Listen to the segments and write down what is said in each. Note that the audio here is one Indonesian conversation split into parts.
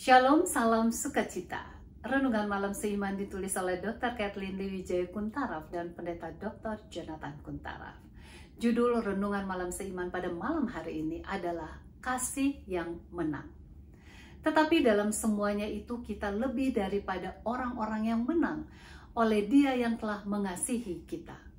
Shalom, salam sukacita. Renungan malam seiman ditulis oleh Dr. Kathleen Wijaya Kuntaraf dan Pendeta Dr. Jonathan Kuntaraf. Judul renungan malam seiman pada malam hari ini adalah Kasih yang Menang. Tetapi dalam semuanya itu kita lebih daripada orang-orang yang menang oleh dia yang telah mengasihi kita.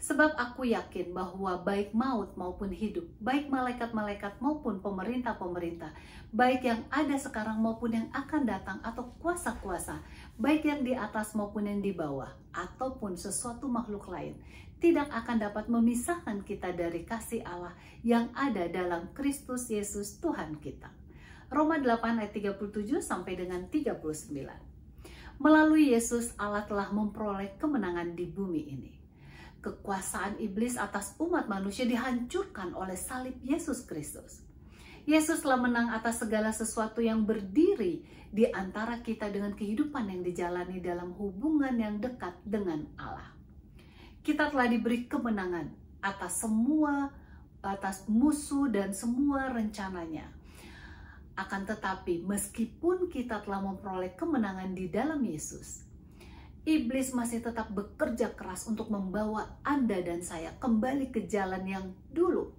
Sebab aku yakin bahwa baik maut maupun hidup, baik malaikat-malaikat maupun pemerintah-pemerintah, baik yang ada sekarang maupun yang akan datang atau kuasa-kuasa, baik yang di atas maupun yang di bawah, ataupun sesuatu makhluk lain, tidak akan dapat memisahkan kita dari kasih Allah yang ada dalam Kristus Yesus Tuhan kita. Roma 8 ayat 37 sampai dengan 39. Melalui Yesus Allah telah memperoleh kemenangan di bumi ini kekuasaan iblis atas umat manusia dihancurkan oleh salib Yesus Kristus. Yesus telah menang atas segala sesuatu yang berdiri di antara kita dengan kehidupan yang dijalani dalam hubungan yang dekat dengan Allah. Kita telah diberi kemenangan atas semua atas musuh dan semua rencananya. Akan tetapi, meskipun kita telah memperoleh kemenangan di dalam Yesus, iblis masih tetap bekerja keras untuk membawa Anda dan saya kembali ke jalan yang dulu.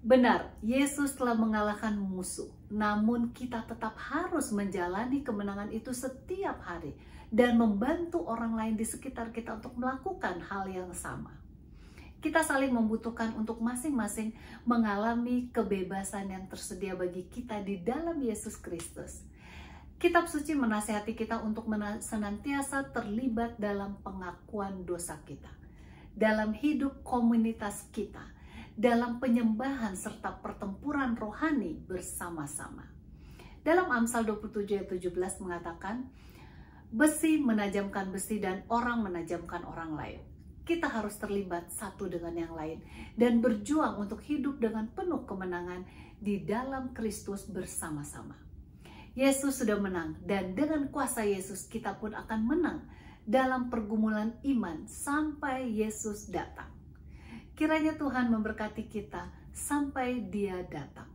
Benar, Yesus telah mengalahkan musuh, namun kita tetap harus menjalani kemenangan itu setiap hari dan membantu orang lain di sekitar kita untuk melakukan hal yang sama. Kita saling membutuhkan untuk masing-masing mengalami kebebasan yang tersedia bagi kita di dalam Yesus Kristus Kitab suci menasihati kita untuk senantiasa terlibat dalam pengakuan dosa kita, dalam hidup komunitas kita, dalam penyembahan serta pertempuran rohani bersama-sama. Dalam Amsal 27 ayat 17 mengatakan, besi menajamkan besi dan orang menajamkan orang lain. Kita harus terlibat satu dengan yang lain dan berjuang untuk hidup dengan penuh kemenangan di dalam Kristus bersama-sama. Yesus sudah menang dan dengan kuasa Yesus kita pun akan menang dalam pergumulan iman sampai Yesus datang. Kiranya Tuhan memberkati kita sampai dia datang.